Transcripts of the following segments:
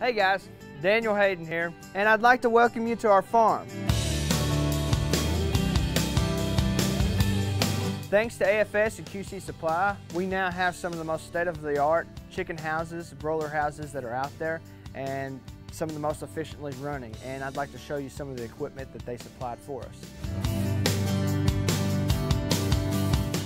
Hey guys, Daniel Hayden here, and I'd like to welcome you to our farm. Thanks to AFS and QC Supply, we now have some of the most state-of-the-art chicken houses, broiler houses that are out there, and some of the most efficiently running. And I'd like to show you some of the equipment that they supplied for us.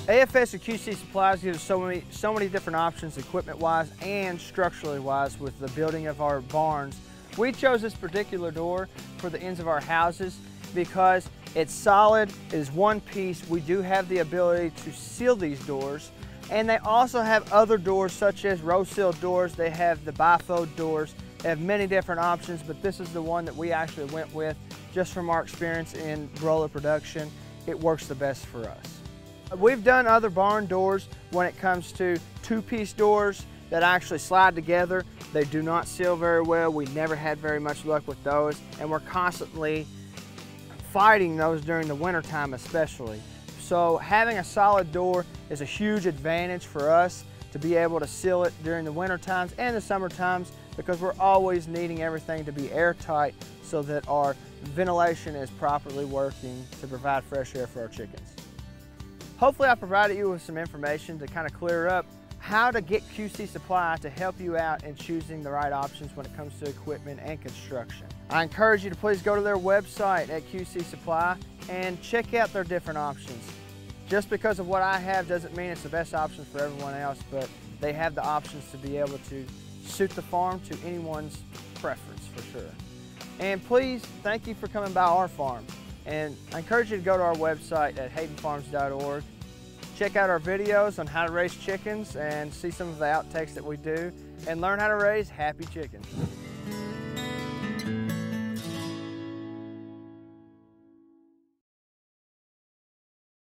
AFS and QC Supplies gives us so many, so many different options equipment-wise and structurally-wise with the building of our barns. We chose this particular door for the ends of our houses because it's solid, it is one piece. We do have the ability to seal these doors and they also have other doors such as row seal doors. They have the bifold doors. They have many different options, but this is the one that we actually went with just from our experience in broiler production. It works the best for us. We've done other barn doors when it comes to two-piece doors that actually slide together. They do not seal very well. We never had very much luck with those, and we're constantly fighting those during the winter time especially. So having a solid door is a huge advantage for us to be able to seal it during the winter times and the summer times because we're always needing everything to be airtight so that our ventilation is properly working to provide fresh air for our chickens. Hopefully I provided you with some information to kind of clear up how to get QC Supply to help you out in choosing the right options when it comes to equipment and construction. I encourage you to please go to their website at QC Supply and check out their different options. Just because of what I have doesn't mean it's the best option for everyone else, but they have the options to be able to suit the farm to anyone's preference for sure. And please, thank you for coming by our farm. And I encourage you to go to our website at haydenfarms.org Check out our videos on how to raise chickens and see some of the outtakes that we do and learn how to raise happy chickens.